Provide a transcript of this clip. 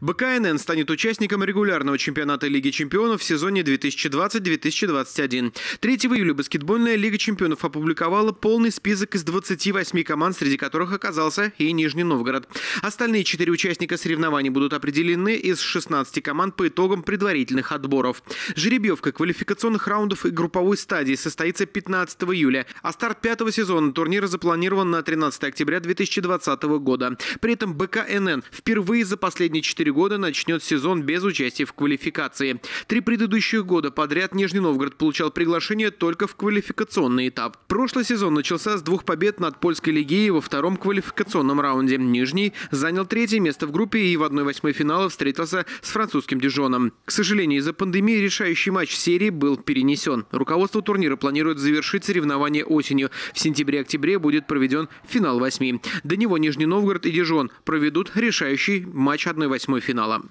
БКНН станет участником регулярного чемпионата Лиги чемпионов в сезоне 2020-2021. 3 июля баскетбольная Лига чемпионов опубликовала полный список из 28 команд, среди которых оказался и Нижний Новгород. Остальные четыре участника соревнований будут определены из 16 команд по итогам предварительных отборов. Жеребьевка квалификационных раундов и групповой стадии состоится 15 июля, а старт пятого сезона турнира запланирован на 13 октября 2020 года. При этом БКНН впервые за последние четыре 4 года начнет сезон без участия в квалификации. Три предыдущих года подряд Нижний Новгород получал приглашение только в квалификационный этап. Прошлый сезон начался с двух побед над польской лигией во втором квалификационном раунде. Нижний занял третье место в группе и в 1-8 финала встретился с французским Дижоном. К сожалению, из-за пандемии решающий матч серии был перенесен. Руководство турнира планирует завершить соревнования осенью. В сентябре-октябре будет проведен финал восьми. До него Нижний Новгород и Дижон проведут решающий матч 1-8 финала.